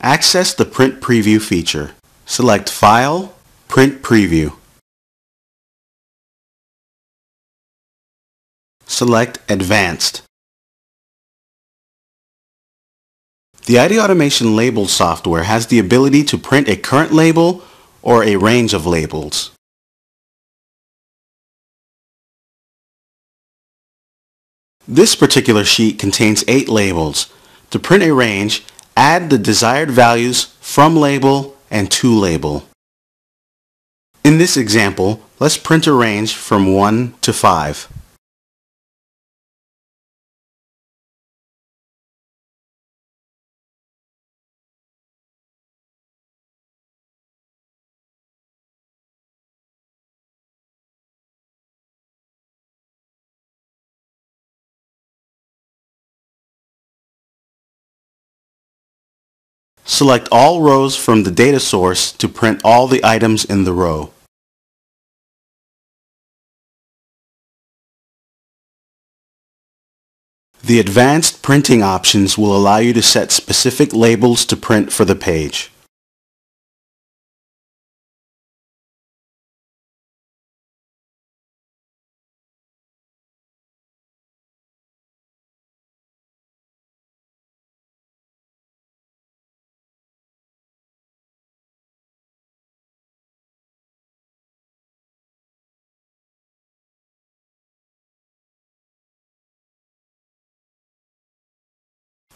Access the Print Preview feature. Select File, Print Preview. Select Advanced. The IDAutomation Label software has the ability to print a current label or a range of labels. This particular sheet contains eight labels. To print a range, add the desired values from label and to label. In this example, let's print a range from 1 to 5. Select all rows from the data source to print all the items in the row. The advanced printing options will allow you to set specific labels to print for the page.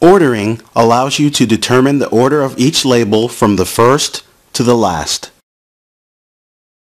Ordering allows you to determine the order of each label from the first to the last.